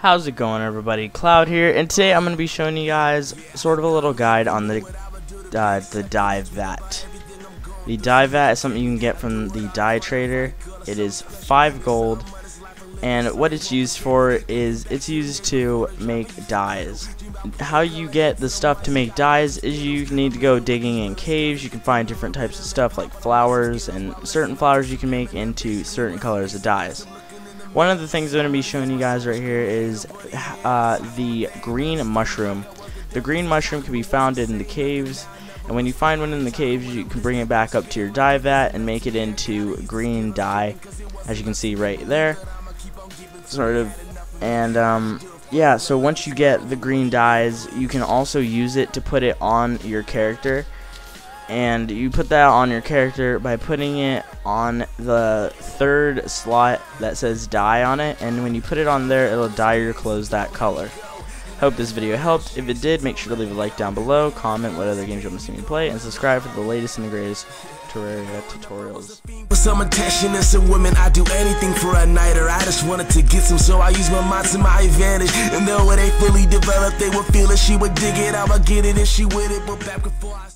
How's it going everybody? Cloud here and today I'm going to be showing you guys sort of a little guide on the uh, the dye vat. The dye vat is something you can get from the dye trader. It is 5 gold and what it's used for is it's used to make dyes. How you get the stuff to make dyes is you need to go digging in caves. You can find different types of stuff like flowers and certain flowers you can make into certain colors of dyes. One of the things I'm going to be showing you guys right here is uh, the green mushroom. The green mushroom can be found in the caves, and when you find one in the caves, you can bring it back up to your dye vat and make it into green dye, as you can see right there. Sort of, and um, yeah, so once you get the green dyes, you can also use it to put it on your character and you put that on your character by putting it on the third slot that says dye on it and when you put it on there it'll dye your clothes that color hope this video helped if it did make sure to leave a like down below comment what other games you want to see me play and subscribe for the latest and the greatest Terraria tutorials. With some attention and some women, I do anything for a night or I just wanted to get some, so I use my mind to my advantage. And though it ain't fully developed, they would feel it, she would dig it, I'ma get it, and she with it, but back before I